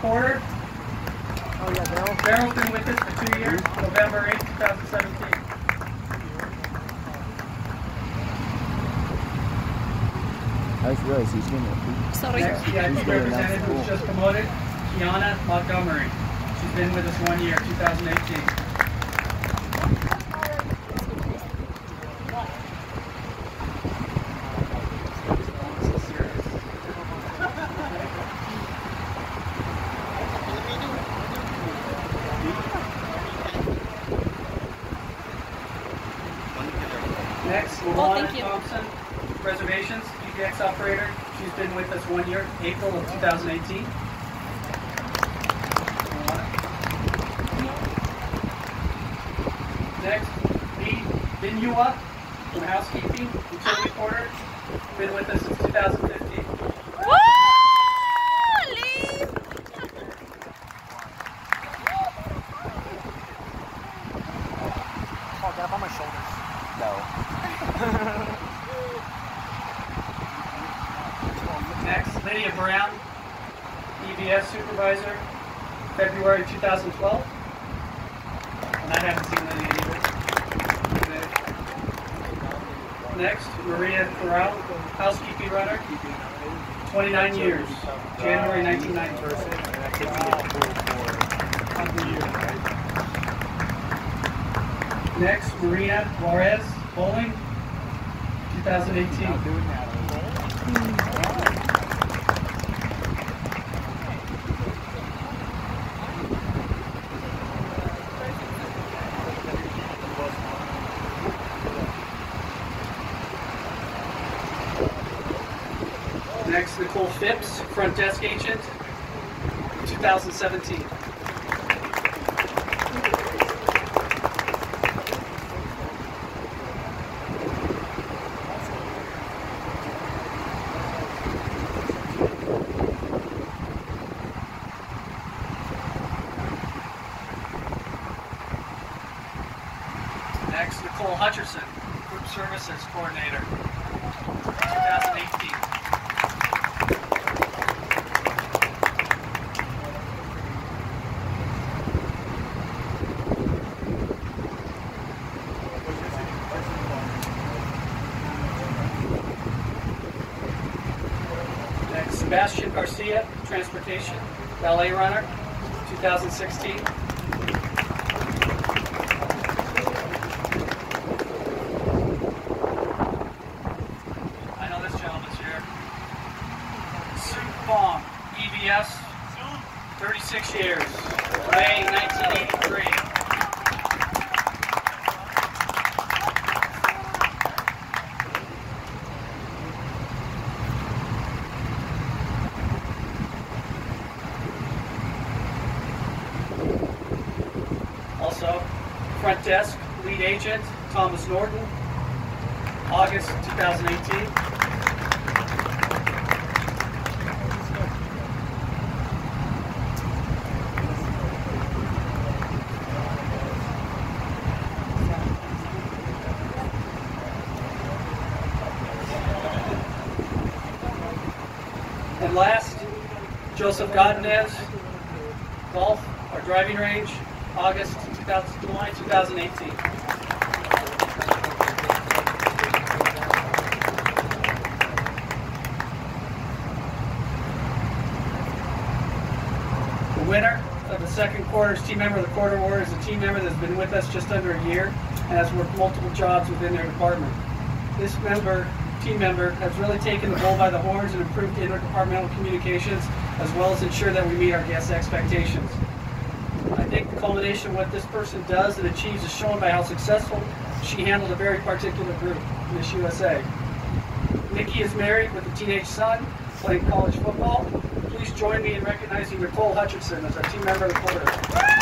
Porter. Oh yeah, Daryl. Daryl's been with us for two years, November 8, 2017. I just realized he's getting a Sorry. Next Who's VIP gonna representative who's just promoted, Kiana Montgomery. She's been with us one year, 2018. Next, Oh, thank you. Thompson, reservations, PBX operator. She's been with us one year, April of 2018. Next, Lee Vinuya from housekeeping, utility porter. Been with us since 2015. Next, Lydia Brown, EBS supervisor, February 2012. And I haven't seen Lydia either. Next, Maria Corral, housekeeping runner, 29 years, January 1990. Next, Maria Juarez, bowling, 2018. Next, Nicole Phipps, front desk agent, 2017. Next, Nicole Hutcherson, group services coordinator, 2018. Next, Sebastian Garcia, Transportation, ballet runner, 2016. 36 years, May 1983. Also, front desk, lead agent, Thomas Norton, August 2018. And last, Joseph Godinez, golf our driving range, August 2000, July 2018. The winner of the second quarter's team member of the quarter award is a team member that's been with us just under a year and has worked multiple jobs within their department. This member, team member, has really taken the bull by the horns and improved interdepartmental communications as well as ensure that we meet our guests' expectations. I think the culmination of what this person does and achieves is shown by how successful she handled a very particular group, Miss USA. Nikki is married with a teenage son, playing college football. Please join me in recognizing Nicole Hutchinson as our team member of the quarter.